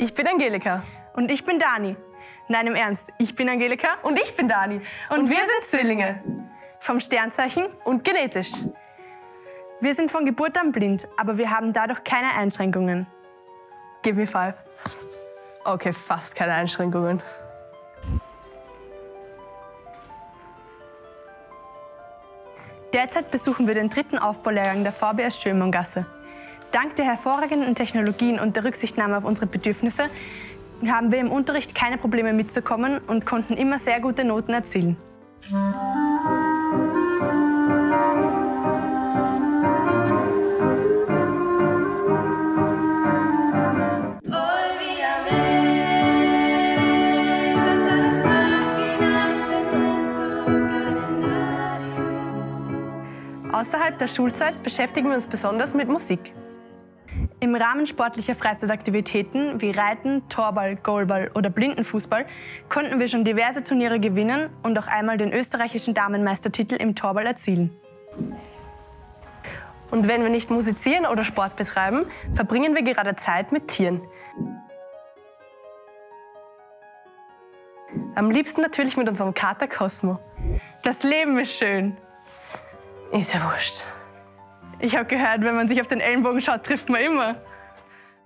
Ich bin Angelika. Und ich bin Dani. Nein, im Ernst. Ich bin Angelika. Und ich bin Dani. Und, Und wir wir sind Zwillinge. Vom Sternzeichen. Und genetisch. Wir sind von Geburt an blind, aber wir haben dadurch keine Einschränkungen. Give me five. Okay, fast keine Einschränkungen. Derzeit besuchen wir den dritten Aufbaulehrgang der VBS Schönmanngasse. Dank der hervorragenden Technologien und der Rücksichtnahme auf unsere Bedürfnisse haben wir im Unterricht keine Probleme mitzukommen und konnten immer sehr gute Noten erzielen. Außerhalb der Schulzeit beschäftigen wir uns besonders mit Musik. Im Rahmen sportlicher Freizeitaktivitäten wie Reiten, Torball, Goalball oder Blindenfußball konnten wir schon diverse Turniere gewinnen und auch einmal den österreichischen Damenmeistertitel im Torball erzielen. Und wenn wir nicht musizieren oder Sport betreiben, verbringen wir gerade Zeit mit Tieren. Am liebsten natürlich mit unserem Kater Cosmo. Das Leben ist schön. Ist ja wurscht. Ich habe gehört, wenn man sich auf den Ellenbogen schaut, trifft man immer.